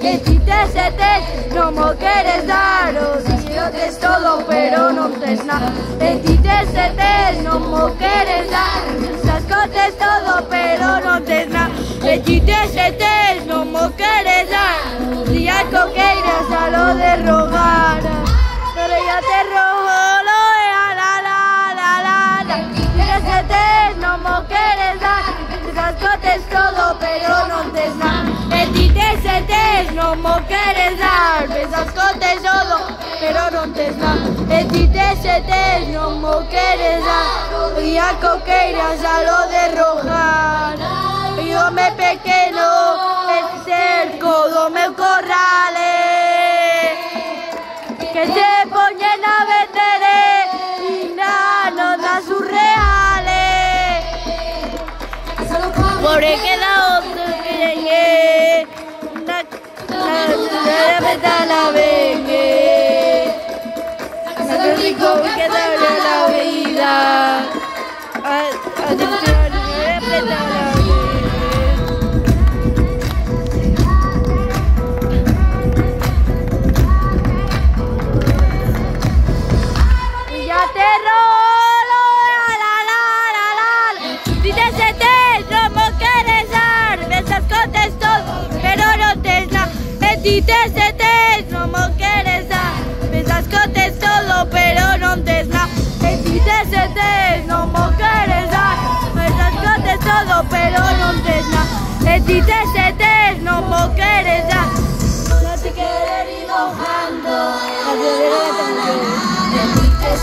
Echite sete, no mo queres daros, diciotes todo, pero no te es nada. Echite sete, no mo queres fatto tesoro però non te sta e ti desete non mo quieres dar y a coqueiras a lo derrojar yo me pequeño el cerco do meu corrales que se ponen a vender eh, y no da sus reales. Por que la otra eh. Fidesz no m'interessar, més escoltes tot, però no tens la petitesa de tens, no m'interessar, més escoltes tot, però no tens la petitesa de tens, no m'interessar, més escoltes tot, però no tens la petitesa de tens.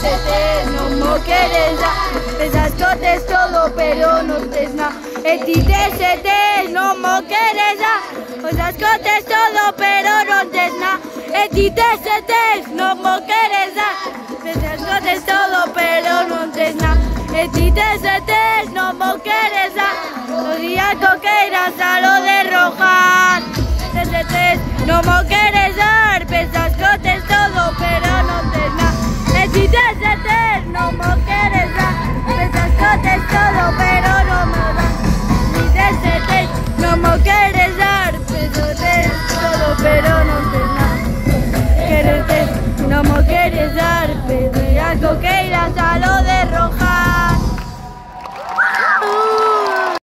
es eterno, no quieres dar. Pensaste todo, pero no te. Eti es eterno, no quieres dar. Pensaste todo, pero no te nada. Eti es eterno, no todo, pero no